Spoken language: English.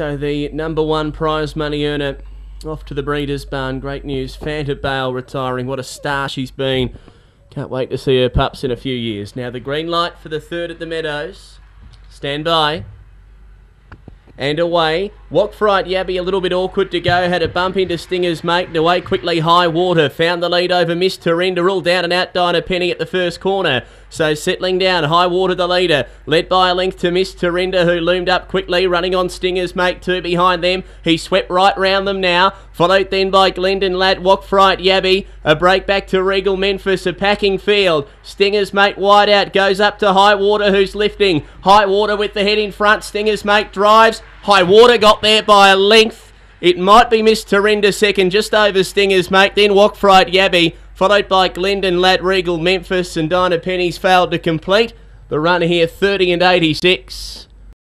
So the number one prize money earner off to the Breeders' Barn. Great news. Fanta Bale retiring. What a star she's been. Can't wait to see her pups in a few years. Now the green light for the third at the Meadows. Stand by. And away. Walk Fright Yabby a little bit awkward to go. Had a bump into Stinger's mate. Away quickly High Water. Found the lead over Miss Tarinda. All down and out Dinah Penny at the first corner. So settling down. High Water the leader. Led by a length to Miss Tarinda who loomed up quickly. Running on Stinger's mate. Two behind them. He swept right round them now. Followed then by Glendon Lad. Walk Fright Yabby. A break back to Regal Memphis. A packing field. Stinger's mate wide out. Goes up to High Water who's lifting. High Water with the head in front. Stinger's mate drives. High Water got there by a length. It might be Miss Tarinda second, just over Stingers, mate. Then Walk Fright Yabby, followed by Glendon, Lad Regal, Memphis, and Dinah Penny's failed to complete. The run here 30 and 86.